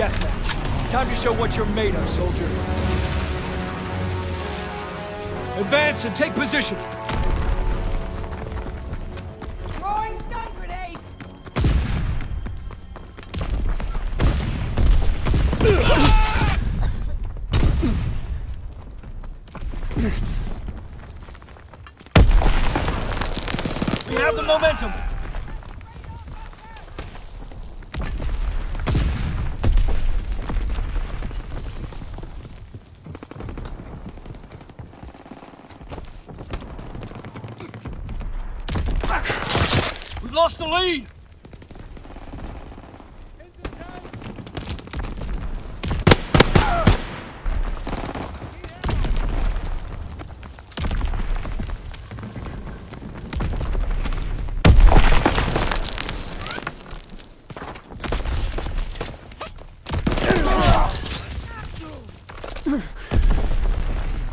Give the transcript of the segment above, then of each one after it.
deathmatch. Time to show what you're made of, soldier. Advance and take position. the lead!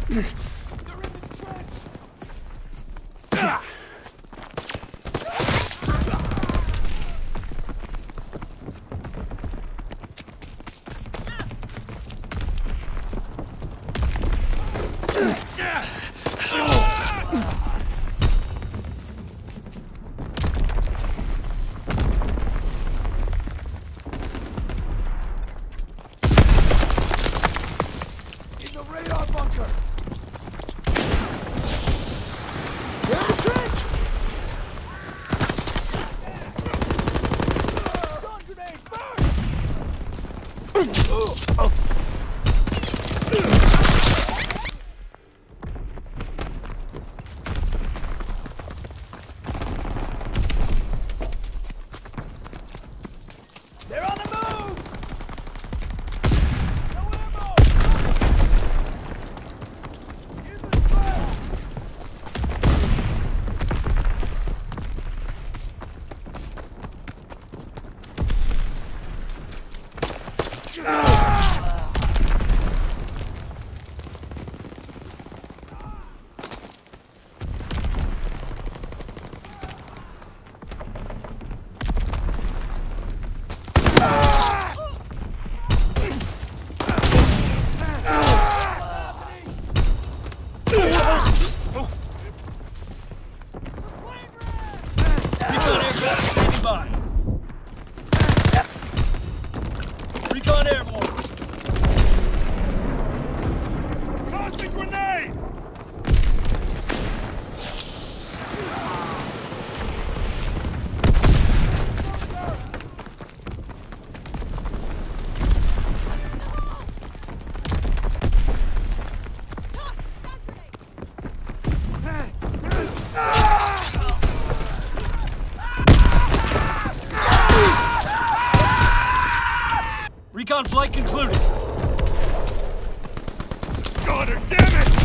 Ugh. Oh! Recon flight concluded. God damn it!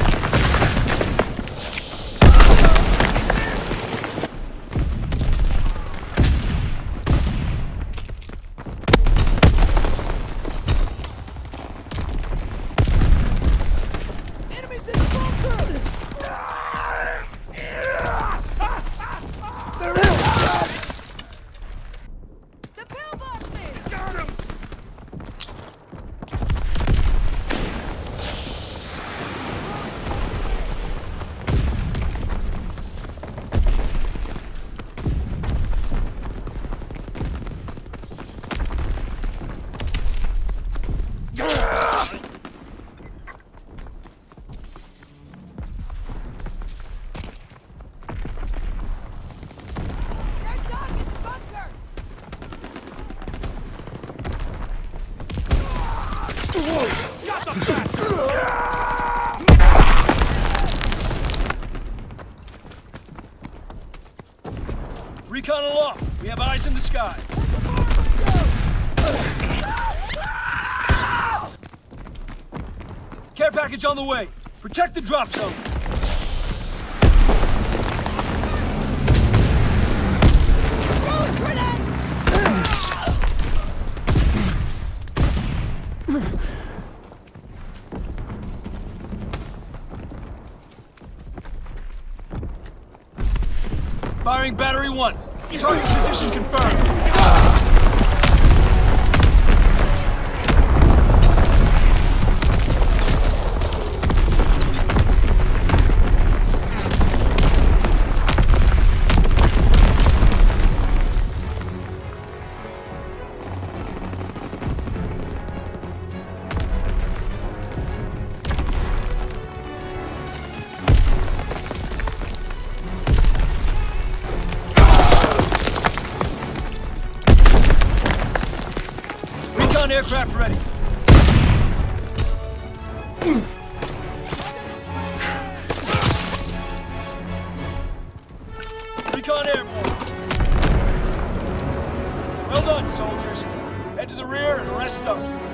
Recon aloft. We have eyes in the sky. Care package on the way. Protect the drop zone. Firing battery one. Target position confirmed. Aircraft ready. Recon airborne. Well done, soldiers. Head to the rear and rest up.